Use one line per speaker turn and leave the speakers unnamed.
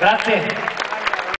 Grazie.